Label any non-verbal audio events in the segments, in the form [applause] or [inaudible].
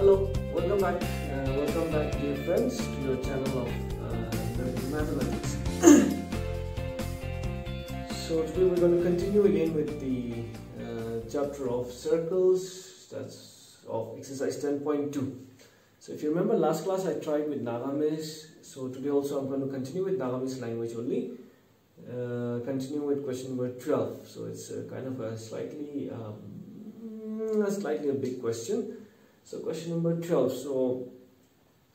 Hello, welcome back. Uh, welcome back, dear friends, to your channel of uh, Mathematics. [coughs] so today we're going to continue again with the uh, chapter of circles. That's of exercise 10.2. So if you remember last class I tried with Nagamese. So today also I'm going to continue with Nagamese language only. Uh, continue with question number 12. So it's kind of a slightly um, slightly a big question. So question number 12. So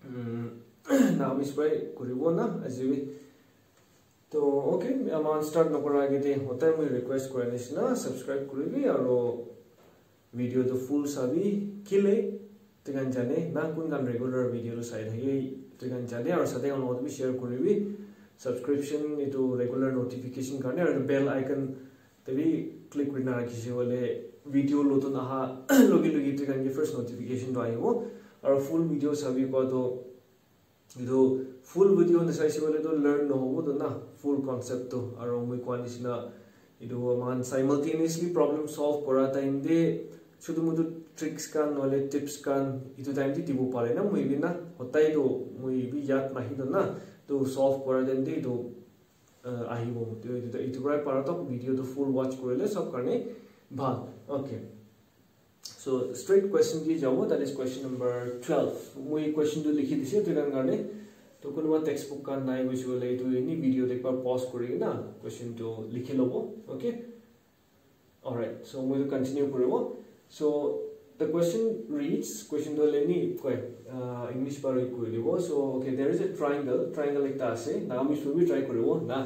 now is by Kuribona as you So okay, I'm on start Nokoragate. What time will request Kuranishna? Subscribe Kuribi or video the full Savi Kile Tiganjane. Nakun can regular video side Tiganjane or Sade on what we share Kuribi. Subscription into regular notification corner and bell icon. তেৰি click কৰি নাৰাখিছিলে ভিডিঅ' নতুন অহা লগে লগে তেতিয়া first ন'টিফিকেশ্যনটো আহিব আৰু ফুল ভিডিঅ' চাবি কোৱাটো কিন্তু ফুল ভিডিঅ' নাচাইছিলেতো লাৰ্ণ নহ'বতো না ফুল কনচেপ্টটো আৰু মই কোৱাৰ নিচিনা এইটো আমাৰ চাইমাল্টেনিয়াছলি প্ৰব্লেম চল্ভ কৰা টাইম দে চ' মোৰতো ট্ৰিক্স কাৰণ নহ'লে টিপছ কাৰণ এইটো টাইমতে দিব পাৰে না মই এইবি না সদায়তো মই এইবি ইয়াত নাহিলো না তো চল্ভ কৰা টাইম দে এইটো আহিব ইউটিউবৰ পাৰতক ভিডিঅ'টো ফুল ৱাচ কৰিলে চব কাৰণে ভাল। অ'কে চ' ষ্ট্ৰেইট কুৱেশ্যন কি যাব? That is question number twelve মই এই কুৱেশ্যনটো লিখি দিছোঁ এইটো কাৰণে ত' কোনোবা টেক্সট বুক কাৰণ নাই বুজি গ'লে এইটো এনেই ভিডিঅ'টো একবাৰ পজ কৰি না কুৱেশ্যনটো লিখি ল'ব। অ'কে অ ৰাইট চ' মই কণ্টিনিউ কৰিব। চ' the question reads question to leni koi uh, english par koi dibo so okay there is a triangle triangle ekta ase nagamis bi try koribo na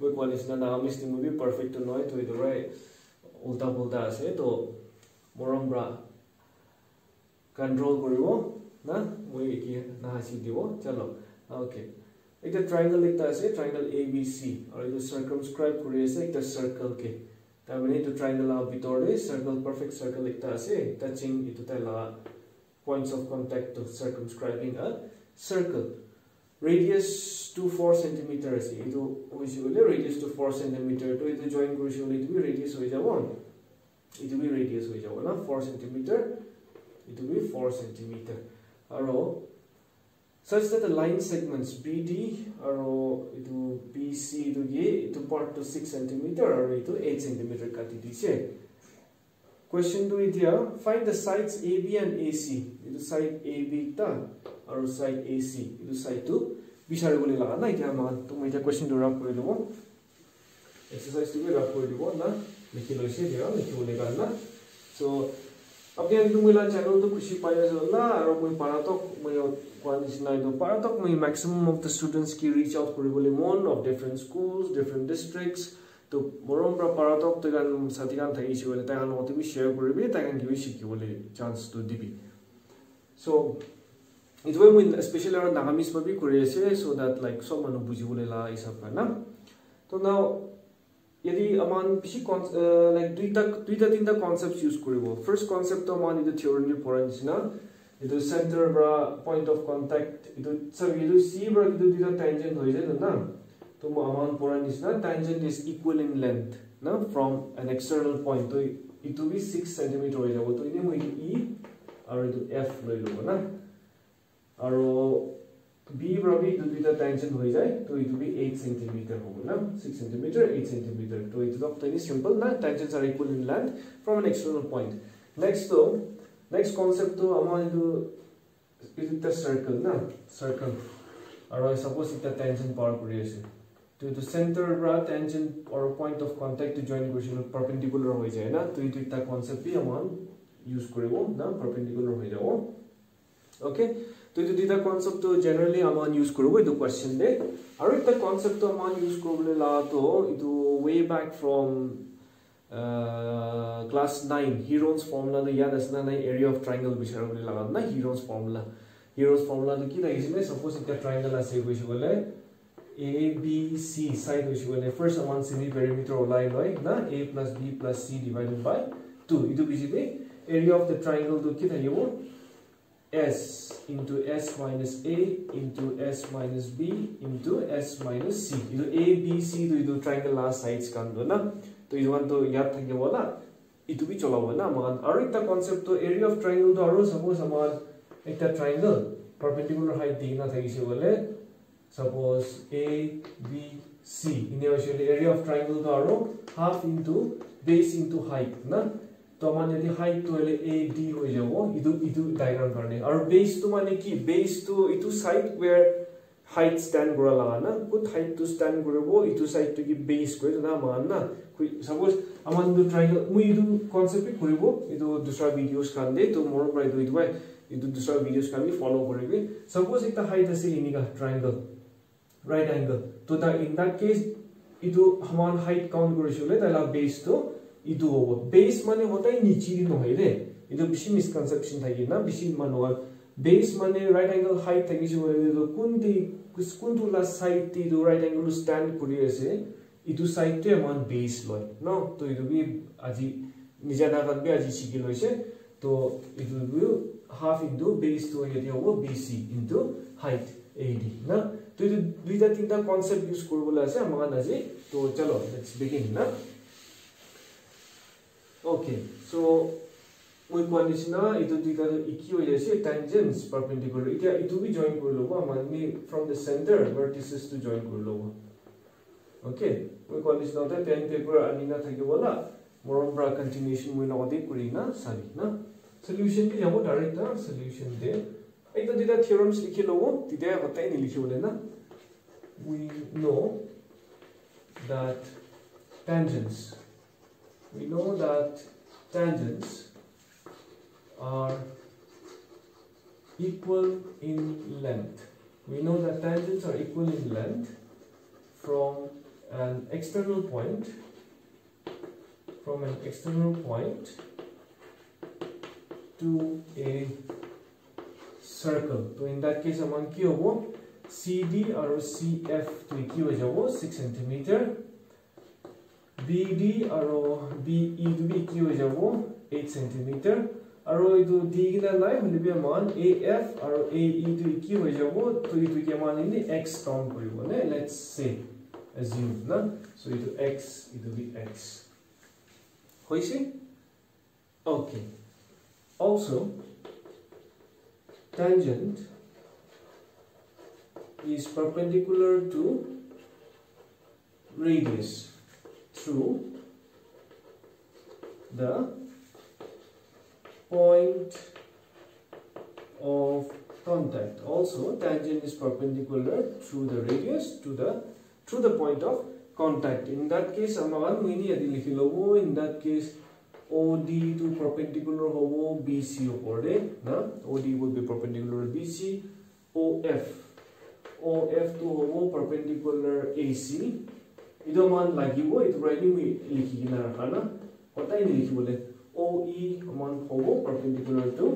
moi konis na nagamis ni bi perfect to noi to idorai ulta pulta ase to মৰম পৰা control কৰিব না মই কি নাহাচি দিব চলো okay এতিয়া triangle এটা আছে ট্ৰাইংগল এ বি চি আৰু এইটো চাৰ্কমস্ক্ৰাইব কৰি আছে এটা চাৰ্কলকে তাৰমানে এইটো ট্ৰাইংগলৰ ভিতৰতে চাৰ্কল পাৰফেক্ট চাৰ্কল এটা আছে টাচিং এইটো তাই লগা পইণ্টছ অফ কণ্টেক্টটো চাৰ্কমস্ক্ৰাইবিং আ circle radius two four centimetre আছে এইটো হৈছে বোলে ৰেডিয়াছ টু ফ'ৰ চেণ্টিমিটাৰটো এইটো জইন কৰিছে বোলে এইটো ৰেডিয়াছ হৈ যাব it will be radius হৈ যাব না 4 cm it will be 4 cm আৰু such that the line segments BD or BC to A to part to 6 cm or to 8 cm cut it is question 2 it here find the sides AB and AC it is side AB ta or side AC it is side 2 we shall go to the other idea man to make a question to wrap for the one exercise to be wrap for the one na make it noise here make it go to the other so আপুনি একদম মই চেনেলটো খুচি পাই আছে না আৰু মই পাৰাতক মই কোৱা নিচিনা এইটো পাৰাতক মই মেক্সিমাম অফ দ্য ষ্টুডেণ্টছ কি ৰিচ আউট কৰিবলৈ মন of different schools different districts তো মৰম পৰা পাৰাতক তই গান ছাতি গান থাকিছে বোলে তাই গান অতিবি শ্বেয়াৰ কৰিবি তাই গান কিবি শিকিবলৈ চান্সটো দিবি চ' এইটোৱে মই স্পেচিয়েলি আৰু নাগামিজ ভাবি কৰি আছে চ' দেট লাইক চব মানুহ বুজিবলৈ লা হিচাপ হয় না তো নাও यदि अमान बेसी कन् लाइक दुईटा दुईटा तिनवटा कन्सेप्ट युज गरिब फर्स्ट कन्सेप्ट त अमान यो थियो पढाइ निस्न यो सेन्टर र पोइन्ट अफ कन्ट्याक्ट यो सिबर यो दुईवटा ट्यान्जेन्ट होइन त त म अमान पढाइ निस्न tangent is equal in length न फ्रम एन एक्सटर्नल पोइन्ट त यो बि सिक्स सेन्टिमिटर होइन त यही मैले इ आरो यो एफ लैलो होइन आरो বি ৰবি ইটো দুইটা টেনশ্যন হৈ যায় তো ইটো বি এইট চেণ্টিমিটাৰ হ'ব না ছিক্স চেণ্টিমিটাৰ এইট চেণ্টিমিটাৰ তো এইটো অফ চিম্পল না টেনশ্যনছ আৰ equal in land from N external point নেক্সটটো next কনচেপ্টটো আমাৰ এইটো এইটো এটা চাৰ্কল না চাৰ্কল আৰু চাপ'জ এতিয়া টেনশ্যন পাৱাৰ কৰি আছে তো এইটো চেণ্টাৰ পৰা টেনশ্যন আৰু পইণ্ট অফ কণ্টেক্টটো জইন কৰিছিলোঁ পাৰ্পেণ্ডিকুলাৰ হৈ যায় না তো এইটো এটা কনচেপ্টেই আমাৰ ইউজ কৰিব না পাৰ্পেণ্ডিকুলাৰ হৈ যাব অ'কে তো এইটো দুটা কনচেপ্ট জেনেৰেলি আমাৰ ইউজ কৰিব এইটো কুৱেশ্যন দে আৰু এটা কনচেপ্ট আমাৰ ইউজ কৰিবলৈ লাগাটো এইটো way back from class nine Hero's ফৰ্মুলাটো ইয়াত আছে না নাই? এৰিয়া অফ ট্ৰাইংগল বিচাৰিবলৈ লাগাত না হিৰোজ ফৰ্মুলা হিৰোজ ফৰ্মুলাটো কি থাকিছিলে চাপ'জ এতিয়া ট্ৰাইংগল আছে কৈছে বোলে এ বি চি চাইড হৈছে বোলে। ফাৰ্ষ্ট আমাৰ চিনি পেৰিমিটাৰ ওলাই লয় না? A plus B plus C divided by two এইটো বেছিকৈ এৰিয়া অফ দ্য ট্ৰাইংগলটো কি থাকিব? s into s minus a into s minus b into s minus c ಇದು a b c ಇದು ಇದು triangle last sides ಕಂಡು ನಾ তো ಇದು ಒಂದು ಯಾದ್ থাকিবলা ইটো বি চলাব না আমার আর একটা কনসেপ্ট তো এরিয়া অফ ট্রায়াঙ্গল তো আরো সাপোজ আমার একটা ট্রায়াঙ্গল পারপেন্ডিকুলার হাইট দি না থাকিছে বলে সাপোজ এ বি সি ইনে হৈছে এরিয়া অফ ট্রায়াঙ্গল তো আৰু half into base into height না তো আমার যদি হাই টু এলে এ ডি হয়ে যাব ইটু ইটু ডায়াগ্রাম কারণে আর বেস মানে কি বেস তো ইটু সাইড হাইট স্ট্যান্ড করা লাগা না কোথ হাইট তো স্ট্যান্ড করব ইটু কি বেস করে না মান না সাপোজ আমার তো ট্রাইঙ্গল মুই ইটু কনসেপ্ট করব ইটু দুসরা ভিডিওস কান দে তো মোর প্রাই দুই দুই ইটু দুসরা ভিডিওস কান হাইট আছে তো ইন হাইট ಇದು ಬೇಸ್ ಮನೆ ಹೋತಾ ಇನ್ನು ಚೀರಿನ ಹೋಯಿದೆ ಇದು ಬಿಸಿ ಮಿಸ್ಕನ್ಸೆಪ್ಷನ್ ತಗಿನ ಬಿಸಿ ಮನೋ ಬೇಸ್ ಮನೆ ರೈಟ್ ಆಂಗಲ್ ಹೈಟ್ ತಗಿಸಿ ಇದು ಕುಂತಿ ಕುಂತುಲ ಸೈಟ್ ಇದು ರೈಟ್ ಆಂಗಲ್ ಸ್ಟ್ಯಾಂಡ್ ಕೊಡಿ ಅಸೆ ಇದು ಸೈಟ್ ಅವನ್ ಬೇಸ್ ಲೈ ನೋ ತೊ ಇದು ಬಿ ಅಜಿ ನಿಜ ನಾಗತ್ ಬಿ ಅಜಿ ಸಿಗಿ ಲೈಸೆ ತೊ ಇದು ಬಿ ಹಾಫ್ ಇಂದು ಬೇಸ್ ತೊ ಯದಿ ಅವ ಬಿ ಸಿ ಇಂದು ಹೈಟ್ ಎ ಡಿ ನಾ ತೊ ಇದು ದ್ವಿತ ತಿಂತ ಕಾನ್ಸೆಪ್ಟ್ ಯೂಸ್ ಕೊಡ್ಬೋಲ ಅಸೆ ಅಮಗನ್ ಅಜಿ ತೊ ಚಲೋ ಲೆಟ್ಸ್ ಬಿಗಿನ್ ನಾ নিচিনা নিচিনা আনি না থাকিব না মৰম পৰা না চাবি না? সলিউশ্যন কি যাব ডাইৰেক্ট না সলিউশ্যন দে। থিয়ৰমছ লিখি ল'ব তেতিয়া we know that tangents are equal in length. We know that tangents are equal in length from an external point from an external point to a circle. So in that case हमारे क्यों वो CD और CF तो क्यों जावो 6 centimeter BD aro BE to be Q jabo 8 cm aro itu D gila lai holibe man AF aro AE to Q hoye jabo to itu ke man indi x count koribo ne let's say assume na? So itu x itu be x. Hoise? Okay. Also tangent is perpendicular to radius through the point of contact. Also, tangent is perpendicular through the radius to the through the point of contact. In that case. In that case, OD to perpendicular hobo BC opore. Na OD would be perpendicular BC. OF OF to hobo perpendicular AC. इदोमान लागि वो इतो ready में लिखी ना रखा ना होता ही नहीं लिखी बोले ओ ई अमान होगो perpendicular to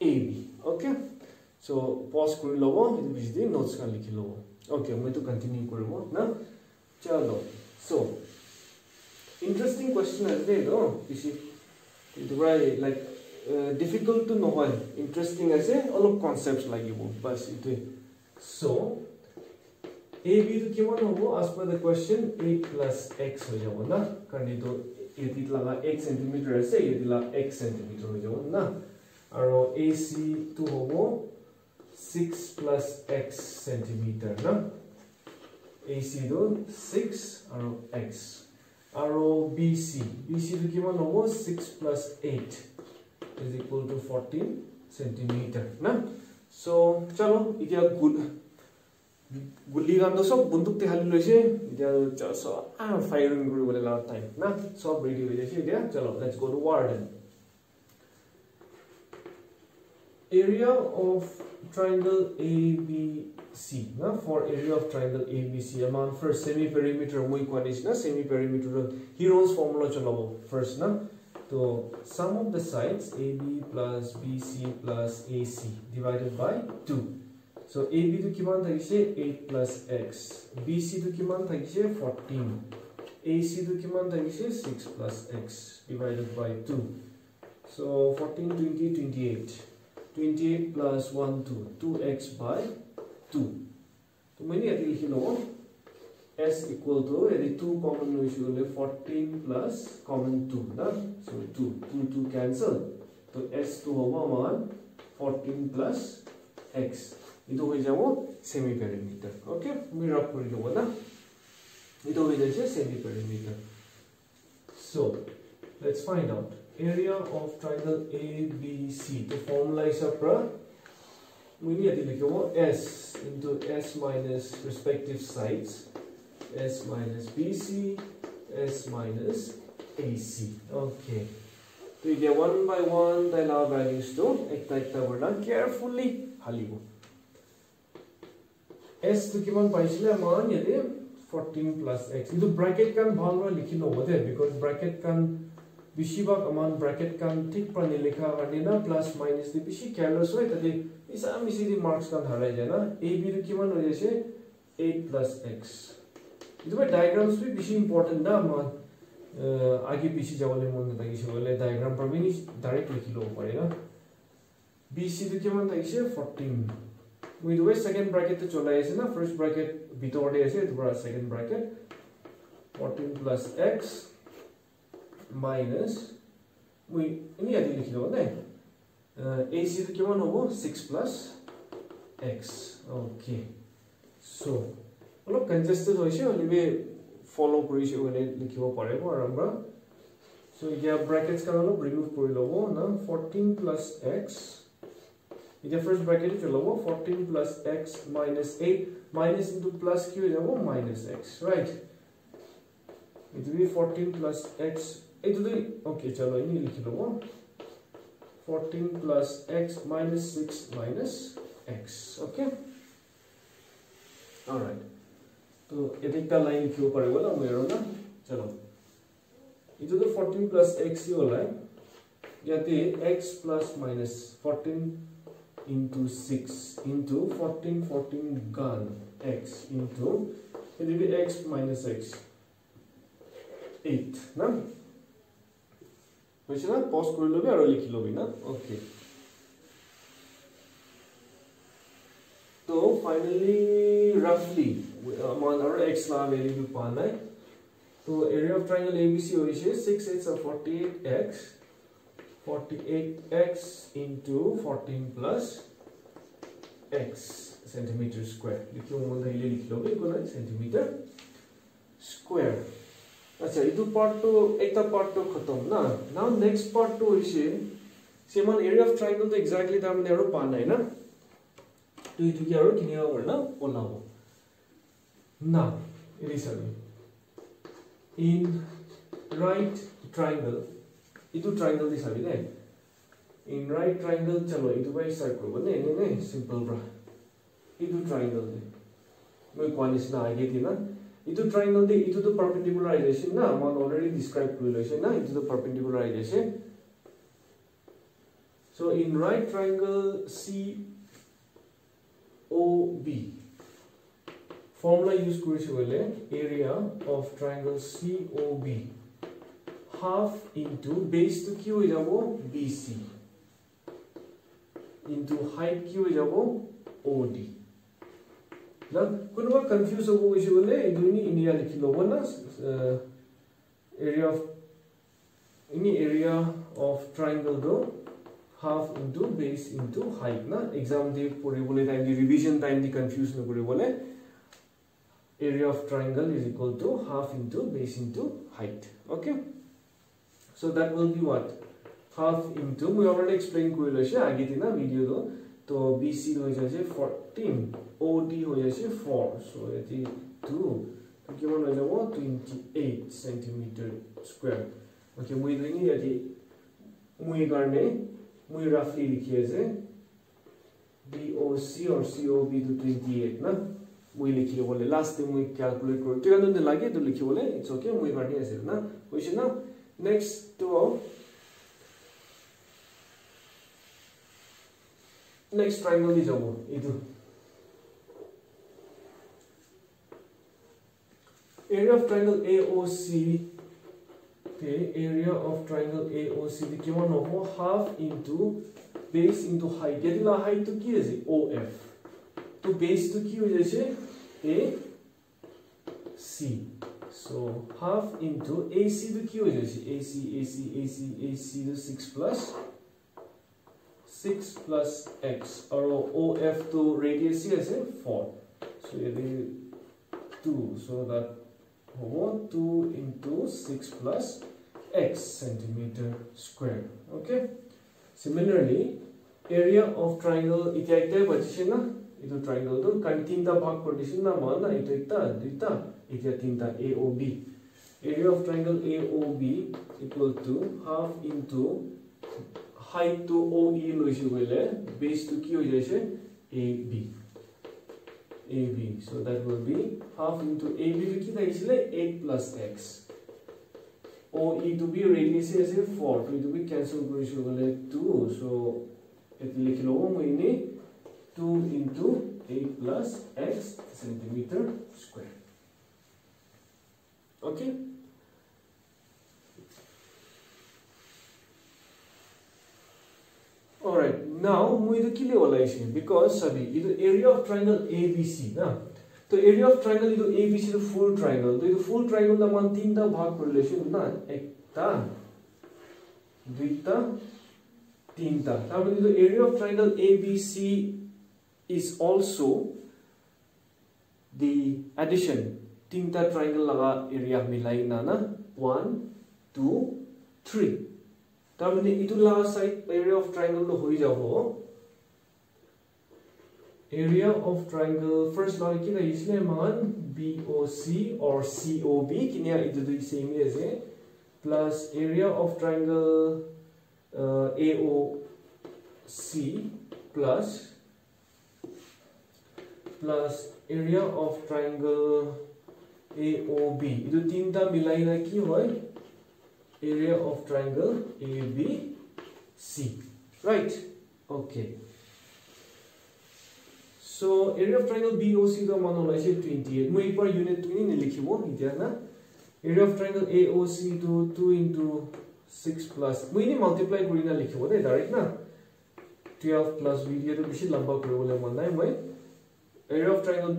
A B okay so pause कर लो वो इधर बीच दे नोट्स का लिखी लो ओके मैं तो कंटिन्यू करूँगा ना चलो सो इंटरेस्टिंग क्वेश्चन है दे दो इसी इधर लाइक डिफिकल्ट तो नहीं इंटरेस्टिंग ऐसे अलग कॉन्सेप्ट्स लगी वो बस इतने सो so, ए बी तो के भन्नु हो आज पर the question A plus X हो जाऊ न कारण यो यति लगा एक सेन्टिमिटर रहेछ यति लगा एक सेन्टिमिटर हो जाऊ न र एसी टु हो सिक्स प्लस एक्स सेन्टिमिटर न एसी दो सिक्स र एक्स र बिसी बिसी तो के भन्नु हो six plus eight is equal to fourteen centimetre न सो चलो इतिहास गुड গুলি গান সব বন্দুক তেহালি লৈছে এতিয়া সব ফায়াৰিং কৰিবলৈ লগা টাইম না সব ৰেডি হৈ যাইছে এতিয়া চলো let's go toward then area of triangle ABC na for area of triangle ABC amount for semi perimeter moi quantities na semi perimeter Heron's formula chalabo first na so sum of the sides AB plus BC plus AC divided by 2 So AB'de kiman থাকছে 8 plus x. BC'de kiman থাকছে 14. AC'de kiman থাকছে 6 plus x divided by 2. So 14 20 28. 28 plus 1 2 2x by 2. তো মানে ইয়াতে লিখি লব s equal to এদি 2 common লইছি হলে 14 plus common 2 না so 2 2 2 cancel So s তো হবো 1. 14 plus x itu হয়ে যাব সেমি পেরিমিটার ওকে আমি রাফ করে দেব না itu হয়ে যাচ্ছে semi perimeter so let's find out area of triangle ABC to formalize a pra we need to লিখব s into s minus respective sides s minus BC s minus AC okay তো এতিয়া one buy one তাই লাভ ভ্যালুজটো একটা একটা কৰি carefully হালিব s টো কিমান পাইছিলে আমাৰ ইয়াতে 14 প্লাস x কিন্তু ব্র্যাকেট কান ভালভাবে লিখি লব দে বিকজ ব্র্যাকেট কান বেশিরভাগ আমার ব্র্যাকেট কান ঠিক পা নিলেখা হারনি না প্লাস মাইনাস দি বেশি কেয়ারলেস হয় তাতে ইসা মিশি দি মার্কস কান হারাই যায় না এই বি টো কিমান হয়ে যাচ্ছে 8 প্লাস x কিন্তু ভাই ডায়াগ্রামস বি বেশি ইম্পর্টেন্ট না আমার আগে পিছে যাবলে মনে থাকিছে বলে ডায়াগ্রাম পারবি নি ডাইরেক্ট লিখি লব পারে না বিসি টো কিমান থাকিছে 14 we do a second bracket to chola is na first bracket bitor de ase dubra second bracket 14 plus x minus we ini adi likhi lo na ac to keman hobo 6 plus x okay so অলপ congested হৈছে অলিবে follow কৰিছে মানে লিখিব পাৰিব আৰু আমরা so এতিয়া brackets কান অলপ ৰিমুভ কৰি ল'ব না 14 plus x the first bracket is 14 plus x minus 8 minus into plus q is over minus x right? It will be 14 plus x it will be okay chalo ini likhi 14 plus x minus 6 minus x okay? All right. So it the line q upar gola mu hero na chalo it will be 14 plus x yo line jate x plus minus 14 into 6 into 14 14 gun x into it will be x minus x 8 na? Hoise na pause kore lobe aro likhi lobe okay. So finally roughly uh, amon aro x la value pa nai so area of triangle abc hoise 6 8 of 48 x 48x into 14 plus x centimeter square लिखियो मन धैले लिख लो को ना centimeter square अच्छा इदु part तो एकटा पार्ट तो खत्म ना नाउ नेक्स्ट पार्ट तो होइसे सेमन एरिया ऑफ ट्रायंगल तो एक्जेक्टली दाम नेरो पाना है ना तो इदु के आरो किनिया वरना ओलाबो Now, listen. In right triangle, itu triangle di sabi ne. In right triangle chalo itu by circle bane ne ne simple bra. Itu triangle ne. Moi kwanis na age di na. Itu triangle de itu to perpendicularization na man already described relation na itu to perpendicularization. So in right triangle C O B formula use কৰিছো বলে area of triangle COB half into base to Q is equal BC into height Q is equal OD. ना कुन वा confuse हो गो इसी बोले इन्हीं India लिखी लोगों ना एरिया ऑफ़ इन्हीं एरिया ऑफ़ ट्रायंगल दो half into base into height ना एग्ज़ाम दे पुरे बोले टाइम दे रिवीजन टाइम दे कंफ्यूज ना पुरे बोले area of triangle is equal to half into base into height okay? so that will be what half into we already explained korilu ase age dina video do to bc ho jaise 14 od ho jaise 4 so eti 2 কিমান হৈ যাব 28 centimetre square ওকে মই দিনি ইয়াতি মই কাৰণে মই রাফলি লিখি আছে BOC or COB to 28 না মই লিখিব বলে লাস্ট মই ক্যালকুলেট করি তুই আনন্দ লাগে তো লিখি বলে ইটস ওকে মই কাটি আছে না হইছে না নেক্সট তো নেক্সট ট্রায়াঙ্গল দি যাব এইটো area of triangle AOC the area of triangle AOC the কিমান হ'ব half into base into height গেদিলা height তো কি আছে OF তো base তো কি হৈ যাইছে A C. So half into AC the Q is AC, AC, AC, AC the 6 plus 6 plus X Or OF to radius here is 4 so it is 2 so that one 2 into 6 plus X centimeter square. Okay? Similarly area of triangle is बच्चे ना ಇದು ಟ್ರಯಾಂಗಲ್ದು ಕಂಟಿಂದ ಭಾಗ ಕೊಡಿಸಿದ ನಮ್ಮ ಅನ್ನ ಇದು ಇತ್ತ ಅದು ಇತ್ತ ಇದು ತಿಂತ A O B area of triangle AOB equal to half into height to OE লইছি কইলে base to কি হই যাইছে AB AB so that will be half into AB তে কি থাকিছিলে 8 plus x OE to be radius is 4 to be cancel করিছো কইলে 2 so এত লিখলো মই নি 2 into 8 plus x centimeter square. Okay. Alright, now we इधर because अभी इधर area of triangle ABC Now, the area of triangle इधर ABC तो full triangle The full triangle ना मान तीन ता relation ना ekta, ता दुई Now, the area of triangle ABC is also the addition. Tinta triangle laga area milai na na one, two, three. তাৰমানে ইটো লগা চাইড এৰিয়া অফ ট্ৰাইংগলটো হৈ যাব area of triangle first law ki da isle man BOC or COB kinya itu the same as a plus area of triangle uh, AOC plus plus area of triangle AOB. इतु तीन ता मिलाई ना की होय? Area of triangle ABC. Right? Okay. So area of triangle BOC तो मानो लाइस है 28. मुझे एक बार unit तो इन्हें लिखी हो इतिहास ना. Area of triangle AOC तो 2 into 6 plus. मुझे इन्हें multiply करी ना लिखी हो ना direct ना. 12 plus B ये तो बिशी लंबा करो बोले मानना है मुझे. Area of triangle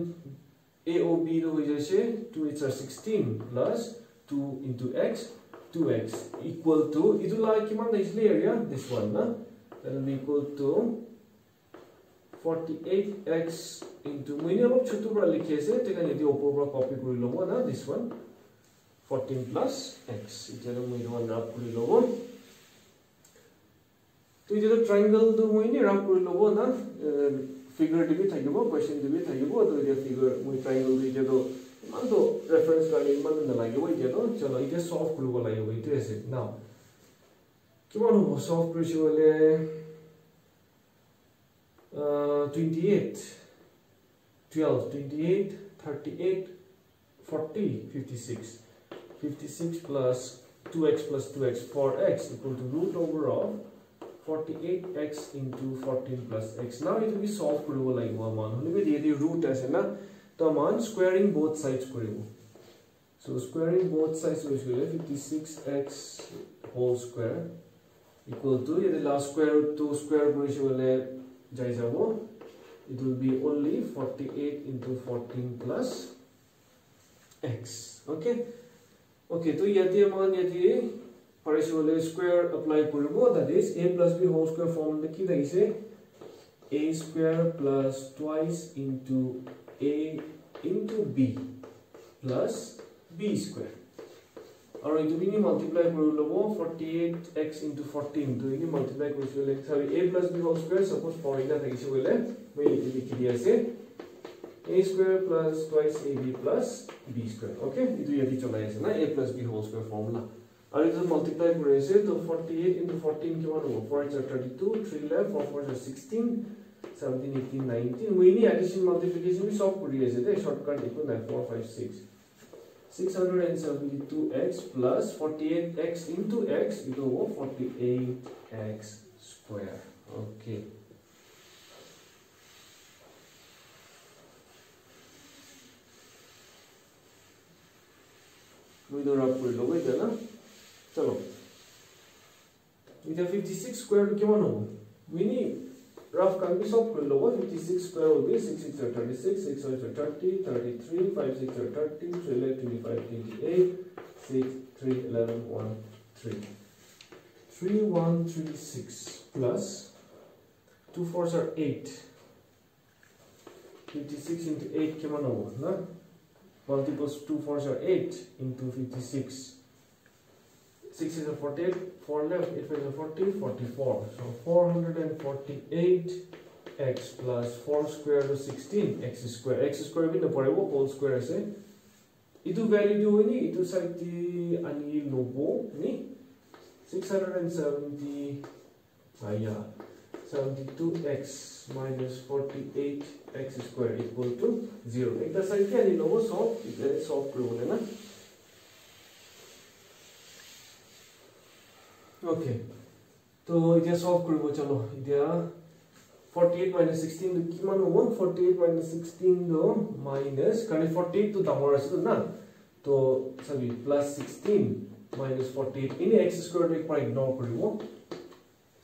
AOB is हो जैसे 2 it's 16 plus 2 into x 2x equal to It will like ಇಮಂದ ಇಸ್ಲಿ area this one na that will be equal to 48x into minimum of छोटू बड़ा लिखे से तो क्या निधि ऊपर copy कर लोगों ना this one. 14 plus x इधर मैंने We राप कर लोगों तो इधर ट्रायंगल to मैंने राप कर लोगों ना figurative thakibo question dibi thakibo to the figure mu triangle bi jedo man to reference ka le man na lagibo jedo chalo ite soft glue wala yo now ki man ho soft glue shi wale uh 28 12 28 38 40 56 56 plus 2x plus 2x 4x equal to root over of 48x into 14 plus x. Now it will be solved करेंगे like one only होने पे ये the root as ना तो मान squaring both sides So squaring both sides which will be 56x whole square equal to ये last square root two square करेंगे uh, It will be only 48 into 14 plus x. Okay. Okay So ये the मान ये বলে square apply করব that is a plus b whole square form কি থাকিছে a square plus twice into a into b plus b square. Or into b multiply by 48 x into 14 to ini multiply by sorry a plus b whole square suppose formula থাকিছে বলে মই লিখি দি আছে a square plus twice ab plus b square okay itu ইয়াতে চলাই আছে না अब यसो मल्टिप्लाई कुरो रहेछ त फोर्टी एट इन्टु फोर्टिन किमान हो four is thirty two three lab four four is sixteen seventeen eighteen nineteen Winnie addition multiplication पनि सब कुरो रहेछ त्यही shortcut equal nine four five six six hundred and seventy two X plus forty eight X into X equal हो forty okay मुझे रब कर लोगे ना চলো এটা 56 স্কয়ার কেমন হবে we need rough can be solved with lower 56 square will be 6 6 are 36 6 are 30 33 5 6 are 30 3 11 25 28 6 3 11 1 3 3 1 3 6 plus 2 fours are 8 56 into 8 came on over no? multiples 2 fours are 8 into 56 6 is a 48 4 left 8 is a 40 44 so 448 x plus 4 square to 16 x square x square भी नपरेबो whole square से इतु value दियो नि इतु साइति अनि लोबो नि 670 आया 72x minus 48x square equal to 0 एकटा साइड के अनि लोबो सॉल्व इतले सॉल्व करू बोले ना ओके तो इतना सॉल्व करू चलो इतना 48 minus 16 to kiman ho 48 minus 16 do minus kani 48 to tamor asu na to sabi plus 16 minus 48 ini x square to ekbar ignore karibo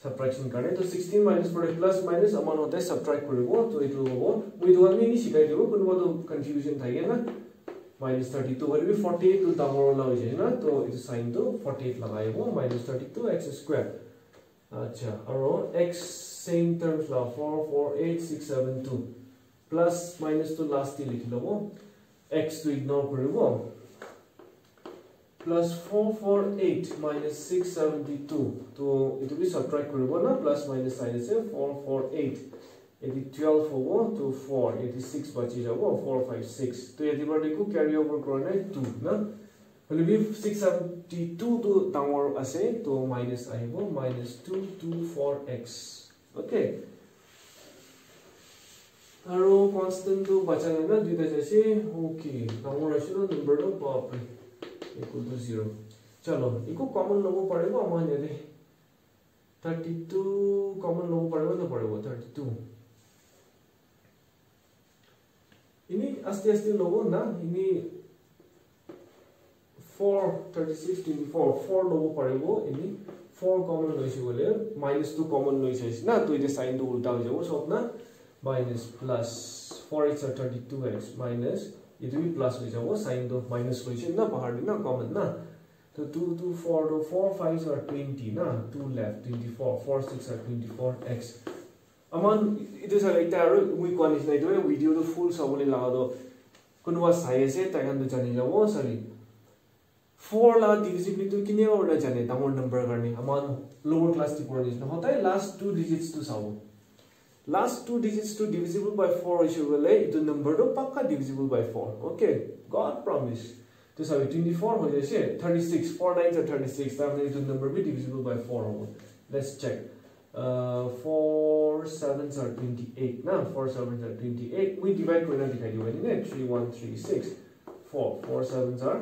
subtraction kare to 16 minus 48 plus minus aman hote subtract karibo to itu hobo we do ani ni sikai dibo kuno to confusion thai na minus 32 will be 48 to tamor la hoje na to itu sign to 48 lagaibo minus 32 x square acha aro x same terms la 4 4 8 6 7 2 plus minus to last লিখি লব x to ignore কৰিব plus 4 4 8 minus 672 তো এটো B subtract কৰিব না plus minus sign আছে 4 4 8 এটি 12 হ'ব তো 4 এটি 6 বাচি যাব 4 5 6 তো এটি বাৰটিকো ক্যাৰি ওভাৰ কৰা নাই 2 না হলে বি 672 তো ডাঙৰ আছে তো মাইনাস আহিব মাইনাস 2 2 4x ओके আৰু কনষ্টেণ্টটো বাচা নাই না দুইটা চাইছে ওকে ডাঙৰ আছে ন নম্বৰটো বাপৰে ইকুৱেল টু জিৰ' চলো একো কমন ল'ব পাৰিব আমাৰ ইয়াতে থাৰ্টি টু কমন ল'ব পাৰিব নপৰিব thirty two four thirty six twenty four four ল'ব পাৰিব ইনি ফ'ৰ কমন লৈছোঁ বোলে মাইনাছটো কমন লৈ চাইছে না তো এতিয়া চাইনটো উল্টা হৈ যাব চব না minus plus four eights are thirty two X minus এইটো বি প্লাছ হৈ যাব চাইনটো মাইনাছ লৈছে না পাহাৰটো না কমন না তো two two four two four five are twenty না two left twenty four four six are twenty four X আমার এটা সালে এটা আর উই কোয়ালিস নাই তো ভিডিও তো ফুল সবলে লাগা দো কোনোবা চাই আছে তাইখান তো জানি যাব সরি ফোর লা ডিভিজিবল তো কিনে ওরা জানে ডাঙর নাম্বার কারণে আমার লোয়ার ক্লাস টি পড়ে নিছ হতাই লাস্ট টু ডিজিটস তো সাবো last two digits to divisible by four is relay ইটো নাম্বার তো পাক্কা divisible by four okay god promise তো সাবি 24 হয়ে যাচ্ছে 36 4 9 36 তাহলে ইটো number be divisible by four হবে let's check uh, four sevens are 28 now four sevens are 28 we divide ko na dikhai diyo 3 1 3 6 4 4 sevens are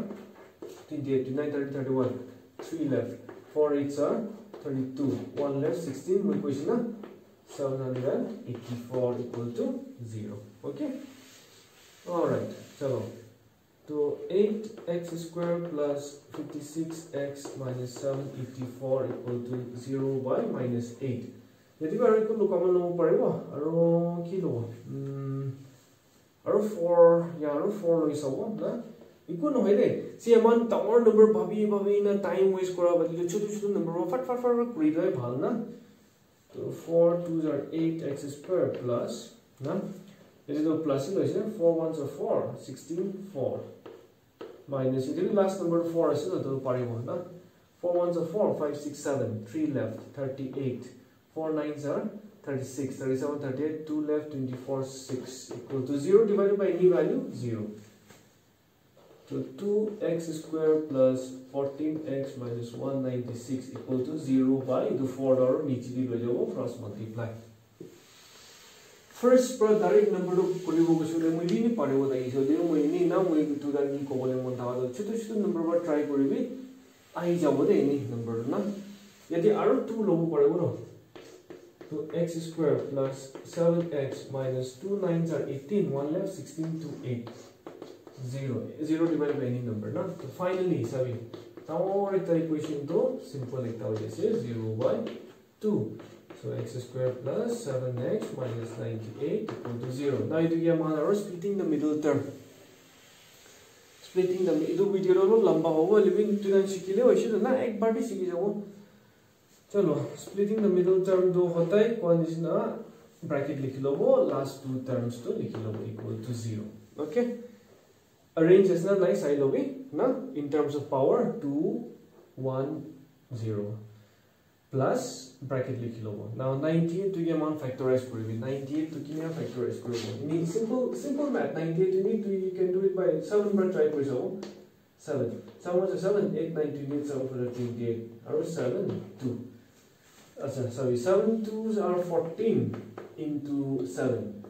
28 29 30 31 3 left. 4 eights are 32 1 left 16 we question na 784 equal to 0 okay? All right. So. तो 8x square plus 56x minus 784 equal to 0 by minus 8 यदि बारे को लो कमन लोग पारे वा अरो की लोग अरो 4 या अरो 4 लोग इसा वा ना इको नो है दे सी अमान तमार नंबर भावी भावी ना टाइम वेस करा बदली छोटू छोटू नंबर वा फट फट फट फट कुरी दो है भाल ना तो 4 2s are 8x square plus ना এটি তো প্লাস লৈছে 4 1s are 4 16 4 minus এটি লাস্ট নম্বৰ 4 আছে না তো পাৰিব না 4 1s are 4 5 6 7 3 left 38 4 9s are 36 37 38 2 left 24 6 equal to 0 divided by any value 0 So 2x square plus 14x minus 196 equal to 0 by the 4 dollar niche di lo jabo cross multiply first pro direct number to kuli go so le moi ni pare wo dai so de moi ni na moi to da ni ko bole mon da do chutu chutu number ba try koribi ai jabo de ni number na यदि आरो 2 लोगो पड़े वो तो x square plus 7x minus 2 9s are 18 1 left 16 to 8 0 0 divided by any number na so finally sabi tamo ita equation to simple ekta hoye se 0 by 2 So x squared plus 7x minus 98 equal to 0. Now it is splitting the middle term. Splitting the middle video लो लंबा होगा living तो ना सीखी ले वैसे तो ना एक बार ही सीखी जाओ. चलो splitting the middle term दो होता है कौन इस ना bracket लिख लो वो last two terms तो लिख लो equal to 0. Okay. Arrange is ना nice I love it ना in terms of power 2 1 0. Plus bracket likhi lobo now 98 to the amount factorize koribi 98 to kinya factorize koribo ini simple simple math. 98 you need to you can do it by 7 bar try kori sabo 7 7 was 7 8 9 you need 7 for 28 or 7 2 uh, Achha, sorry, 7 2s are 14 into 7.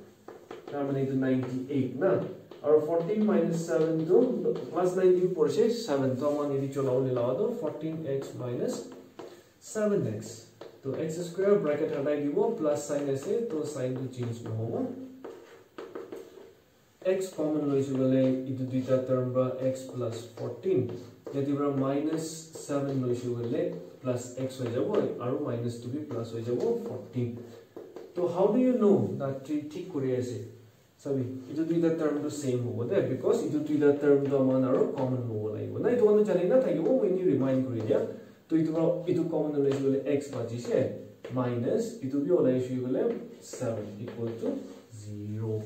That into 98 na. Or 14 minus 7 to plus 19 por 7. So man yadi chola only lawa do 14x minus seven X तो x square bracket हटाएगी वो plus sign ऐसे तो sign तो change में होगा x common लो इस वाले इधर दूसरा टर्म बा एक्स प्लस फोर्टीन यदि ब्रा माइनस सेवन लो इस वाले प्लस एक्स हो जावो आरो माइनस तू भी प्लस हो जावो फोर्टीन तो how do you know that ठीक ठीक करें ऐसे सभी इधर दूसरा टर्म तो सेम होगा दे बिकॉज़ इधर दूसरा टर्म तो हमारा आरो कॉमन होगा लाइक � तो इतो कॉमन लाई गले एक्स बाजी से माइनस इतो भी लाई शुरू गले सेवन इक्वल टू जीरो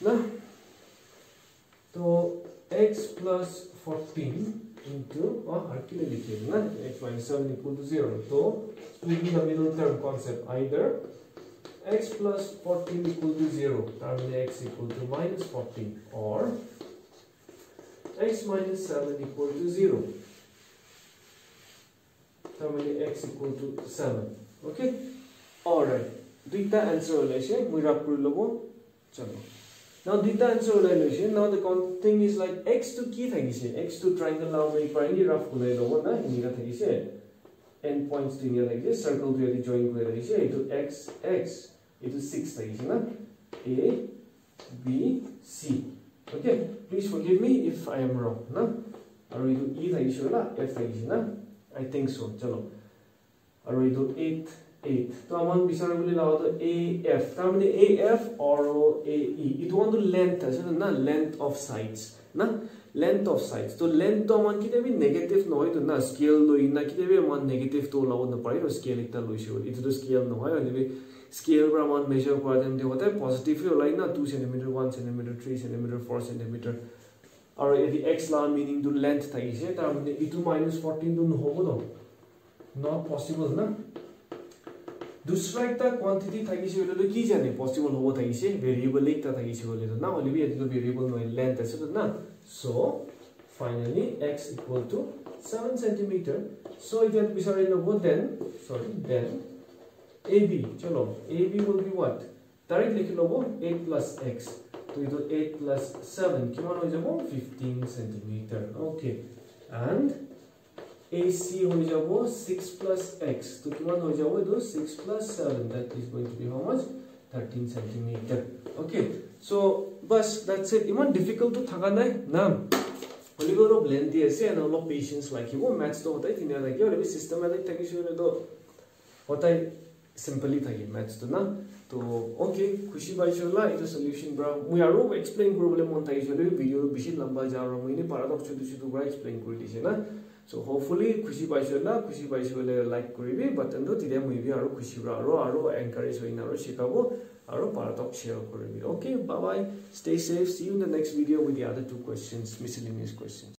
ना तो x प्लस फोर्टीन इंटू और हर के लिए लिखिए ना x minus seven equal to zero तो splitting the middle term concept either x plus 14 equal to 0 terminally x equal to minus 14 or x minus 7 equal to 0 term x equal to 7 okay alright দুইটা answer ওলাইছে মই ৰাপ কৰি ল'ব চলো now dita answer ulai loise now the thing is like x to ki thagise x to triangle now make paringi rough ulai lobo na hini ka thagise end points to near like this circle to yadi join kore thagise itu x x itu 6 thagise na a b c okay please forgive me if i am wrong na? Aru itu e thagise la f thagise na? I think so. Chalo. Aru itu 8 8 তো আমাক বিচাৰিবলৈ লগতে A F তাৰমানে A F আৰু এ ই এইটো আমাৰতো length আছে না লেন্থ অফ চাইডছ না লেন্থ অফ চাইডছ তো লেন্থটো আমাৰ কেতিয়াবা নেগেটিভ নহয়তো না স্কেল লৈ না কেতিয়াবা আমাৰ নেগেটিভটো ওলাব নাপাৰি আৰু স্কেল এটা লৈছোঁ এইটোতো স্কেল নহয় এনেকৈ স্কেলৰ পৰা আমাৰ মেজাৰ কৰা তেন্তে সদায় পজিটিভে ওলাই না two centimetre one centimetre three centimetre four centimetre আৰু যদি এক্স লা মিনিংটো লেন্থ থাকিছে তাৰমানে ইটো মাইনাছ ফৰ্টিনটো নহ'ব ন নট পচিবল না দুসরা একটা কোয়ান্টিটি থাকিছে বলে কি জানে পসিবল হবো থাকিছে ভেরিয়েবল একটা থাকিছে বলে না হলে বি এটো ভেরিয়েবল নয় লেন্থ আছে তো না so finally x equal to 7 centimeter. So এটা বিচাৰি লব then? Sorry then ab চলো ab will be what direct লিখি লব 8 plus x তো এটা 8 plus 7 কিমান হৈ যাব 15 centimeter okay and AC হৈ যাব 6 plus x তো কিমান হৈ যাব এইটো 6 plus 7 that is going to be how much 13 centimeter okay so bas that's it Iman difficult to থাকা নাই না হলিব অলপ লেন্থি আছে এণ্ড অলপ পেচেঞ্চ লাগিব মেথছটো সদায় ধুনীয়া থাকে অলপ চিষ্টেমেটিক থাকিছে হ'লেতো সদায় simply thagi maths to na to okay khushi bai chola it is solution bra we are all explain problem on thai jodi video bishi lamba ja ra moi ni paradox chudu chudu bra explain kori dise na so hopefully khushi bai chola khushi bai chole like kori bi button do tide moi bi aro khushi bra aro aro encourage hoina aro shikabo aro paradox share kori bi okay bye bye stay safe see you in the next video with the other two questions miscellaneous questions